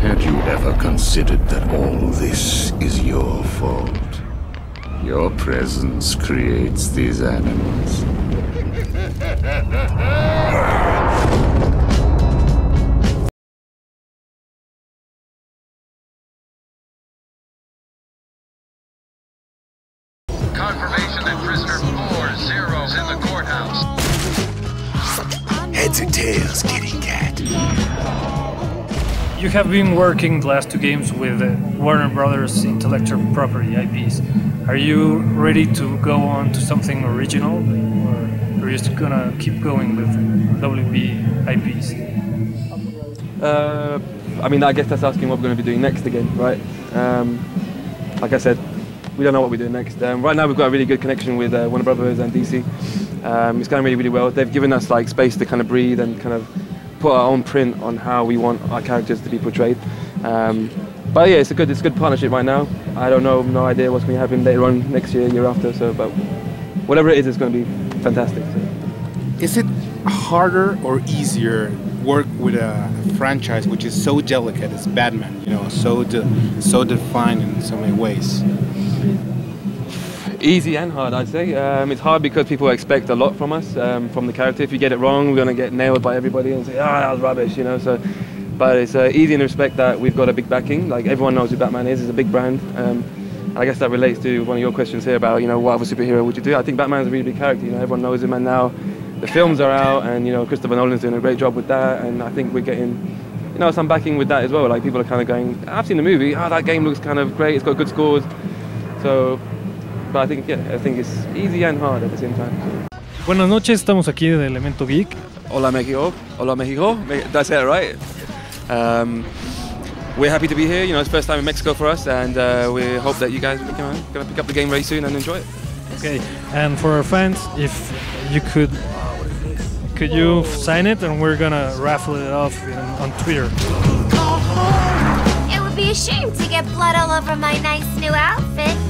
Had you ever considered that all this is your fault? Your presence creates these animals. Confirmation Heads and tails, kitty cat. You have been working the last two games with uh, Warner Brothers intellectual property IPs. Are you ready to go on to something original, or are you just gonna keep going with WB IPs? Uh, I mean, I guess that's asking what we're going to be doing next again, right? Um, like I said, we don't know what we're doing next. Um, right now, we've got a really good connection with uh, Warner Brothers and DC. Um, it's going really, really well. They've given us like space to kind of breathe and kind of put our own print on how we want our characters to be portrayed. Um, but yeah, it's a good, it's a good partnership right now. I don't know, no idea what's going to happen later on next year, year after. So, but whatever it is, it's going to be fantastic. So. Is it harder or easier work with a franchise which is so delicate as Batman? You know, so de- so defined in so many ways. Easy and hard, I'd say. Um, it's hard because people expect a lot from us, um, from the character. If you get it wrong, we're gonna get nailed by everybody and say, "Ah, that was rubbish," you know. So, but it's uh, easy in the respect that we've got a big backing. Like everyone knows who Batman is. It's a big brand. Um, and I guess that relates to one of your questions here about, you know, what other superhero would you do? I think Batman's a really big character. You know, everyone knows him, and now the films are out, and you know, Christopher Nolan's doing a great job with that. And I think we're getting, you know, some backing with that as well. Like people are kind of going, "I've seen the movie. Oh, that game looks kind of great. It's got good scores." So but I think yeah, I think it's easy and hard at the same time. Buenas noches, estamos aquí de Elemento Geek. Hola Mexico, hola Mexico. That's it, right? Um, we're happy to be here. You know, it's first time in Mexico for us, and uh, we hope that you guys are going to pick up the game very soon and enjoy it. Okay, and for our fans, if you could, could you sign it, and we're gonna raffle it off in, on Twitter. It would be a shame to get blood all over my nice new outfit.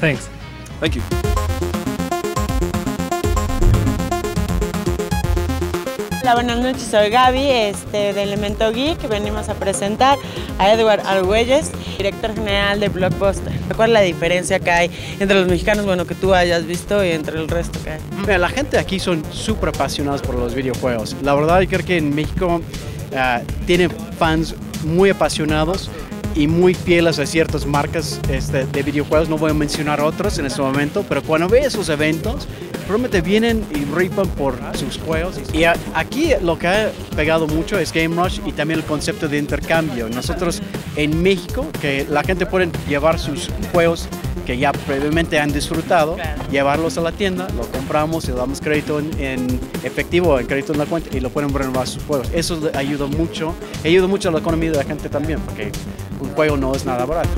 Thanks. Thank you. Hola, buenas noches, soy Gaby este, de Elemento Geek. Venimos a presentar a Edward Argüelles, director general de Blockbuster. ¿Cuál es la diferencia que hay entre los mexicanos, bueno, que tú hayas visto y entre el resto que hay? Mira, la gente aquí son súper apasionados por los videojuegos. La verdad, yo creo que en México uh, tiene fans muy apasionados y muy fieles a ciertas marcas este, de videojuegos. No voy a mencionar otros en este momento, pero cuando ve esos eventos, realmente vienen y ripan por sus juegos. Y a, aquí lo que ha pegado mucho es Game Rush y también el concepto de intercambio. Nosotros en México, que la gente puede llevar sus juegos que ya previamente han disfrutado, llevarlos a la tienda, lo compramos y le damos crédito en, en efectivo, en crédito en la cuenta y lo pueden renovar sus juegos. Eso ayuda mucho, ayuda mucho a la economía de la gente también, porque un juego no es nada barato.